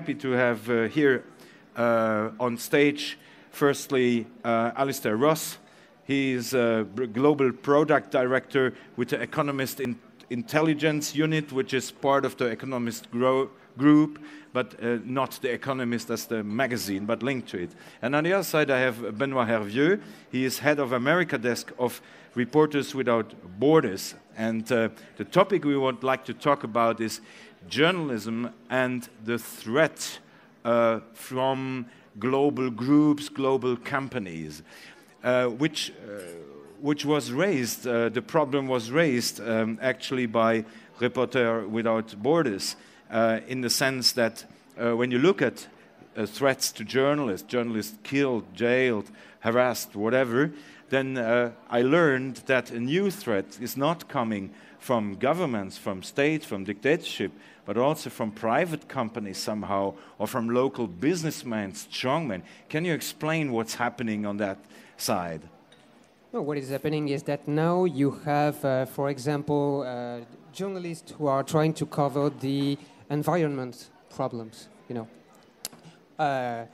happy to have uh, here uh, on stage, firstly, uh, Alasdair Ross. He is a global product director with the Economist in Intelligence Unit, which is part of the Economist Gro Group, but uh, not the Economist as the magazine, but linked to it. And on the other side, I have Benoit Hervieu. He is head of America desk of Reporters Without Borders. And uh, the topic we would like to talk about is journalism and the threat uh, from global groups, global companies, uh, which, uh, which was raised, uh, the problem was raised um, actually by Reporter Without Borders uh, in the sense that uh, when you look at threats to journalists, journalists killed, jailed, harassed, whatever, then I learned that a new threat is not coming from governments, from states, from dictatorship, but also from private companies somehow, or from local businessmen, strongmen. Can you explain what's happening on that side? What is happening is that now you have, uh, for example, uh, journalists who are trying to cover the environment problems, you know. Uh,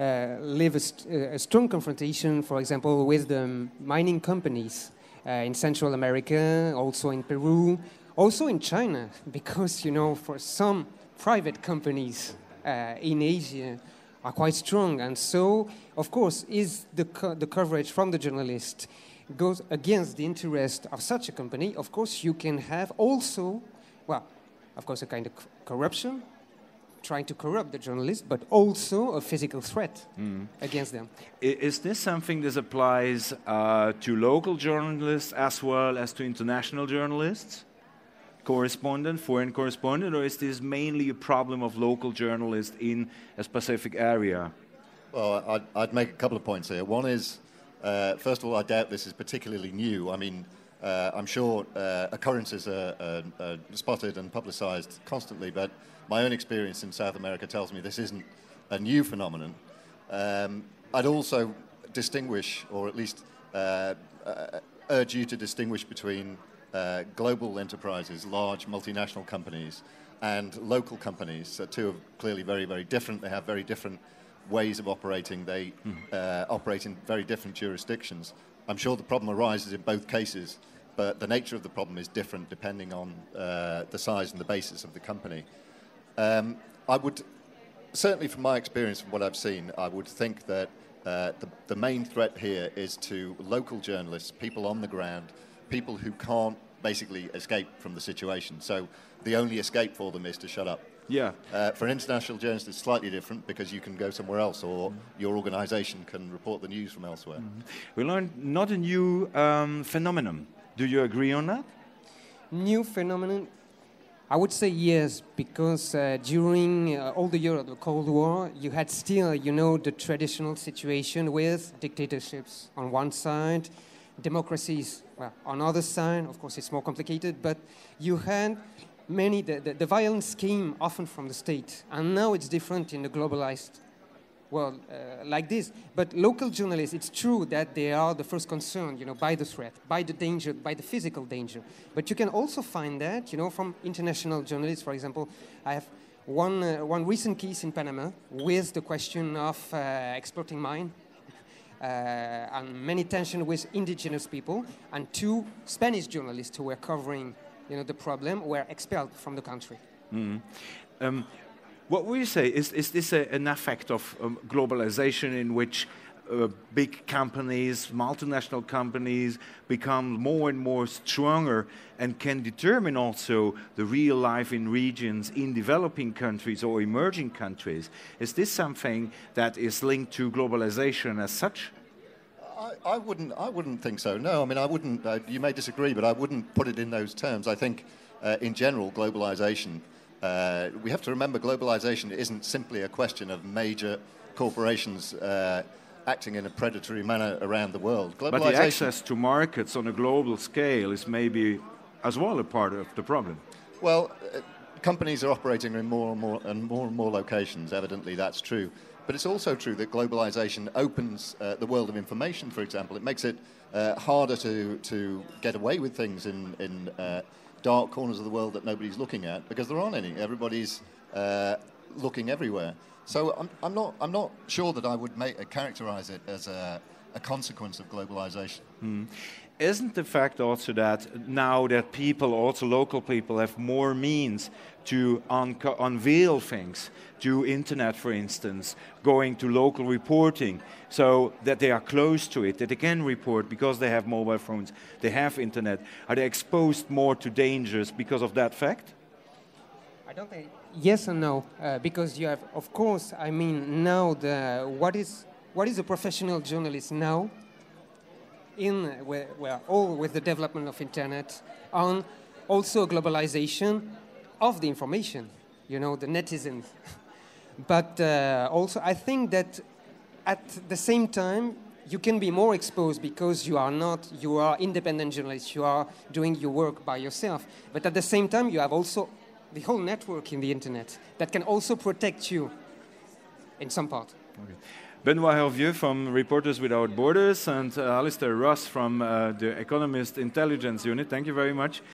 uh, live a, st a, strong confrontation, for example, with the mining companies uh, in Central America, also in Peru, also in China, because you know, for some private companies uh, in Asia are quite strong, and so of course, is the co the coverage from the journalist goes against the interest of such a company. Of course, you can have also, well, of course, a kind of corruption trying to corrupt the journalists, but also a physical threat mm. against them. Is this something that applies uh, to local journalists as well as to international journalists? Correspondent, foreign correspondent, or is this mainly a problem of local journalists in a specific area? Well, I'd, I'd make a couple of points here. One is, uh, first of all, I doubt this is particularly new. I mean, uh, I'm sure uh, occurrences are, are, are, spotted and publicized constantly, but my own experience in South America tells me this isn't a new phenomenon. Um, I'd also distinguish, or at least uh, uh, urge you to distinguish between uh, global enterprises, large multinational companies, and local companies. So two are clearly very, very different. They have very different ways of operating. They mm. uh, operate in very different jurisdictions. I'm sure the problem arises in both cases, but the nature of the problem is different depending on uh, the size and the basis of the company. Um, I would, certainly from my experience, from what I've seen, I would think that uh, the, the main threat here is to local journalists, people on the ground, people who can't basically escape from the situation. So the only escape for them is to shut up. Yeah. Uh, for an international journalist, it's slightly different because you can go somewhere else or mm-hmm. your organization can report the news from elsewhere. Mm-hmm. We learned not a new um, phenomenon. Do you agree on that? New phenomenon? I would say yes, because uh, during uh, all the year of the Cold War, you had still, you know, the traditional situation with dictatorships on one side, democracies well, on other side, of course, it's more complicated, but you had many, the, the, the, violence came often from the state, and now it's different in the globalized world uh, like this. But local journalists, it's true that they are the first concerned, you know, by the threat, by the danger, by the physical danger. But you can also find that, you know, from international journalists, for example, I have one, uh, one recent case in Panama with the question of uh, exporting mine and many tension with indigenous people, and two Spanish journalists who were covering you know, the problem were expelled from the country. Mm. Um, what would you say? Is, is this a, an effect of um, globalization in which uh, big companies, multinational companies, become more and more stronger and can determine also the real life in regions in developing countries or emerging countries. Is this something that is linked to globalization as such? I, I wouldn't. I wouldn't think so. No, I mean, I wouldn't. Uh, you may disagree, but I wouldn't put it in those terms. I think, uh, in general, globalization. Uh, we have to remember, globalization isn't simply a question of major corporations uh, acting in a predatory manner around the world. But the access to markets on a global scale is maybe as well a part of the problem. Well, uh, companies are operating in more and more and more and more locations. Evidently, that's true. But it's also true that globalization opens uh, the world of information, for example. It makes it uh, harder to, to get away with things in, in uh, dark corners of the world that nobody's looking at because there aren't any. Everybody's uh, looking everywhere. So I'm, I'm, not, I'm not sure that I would make, uh, characterize it as a, a consequence of globalization. Mm. Isn't the fact also that now that people, also local people, have more means to unveil things, to internet, for instance, going to local reporting, so that they are close to it, that they can report because they have mobile phones, they have internet? Are they exposed more to dangers because of that fact? I don't think yes and no, uh, because you have, of course, I mean, now the what is what is a professional journalist now? In well, all with the development of internet, on also globalization of the information, you know, the netizens. but uh, also, I think that at the same time, you can be more exposed because you are not, you are independent journalist, you are doing your work by yourself. But at the same time, you have also the whole network in the internet that can also protect you in some part. Okay. Benoit Hervieu from Reporters Without Borders and uh, Alasdair Ross from uh, the Economist Intelligence Unit. Thank you very much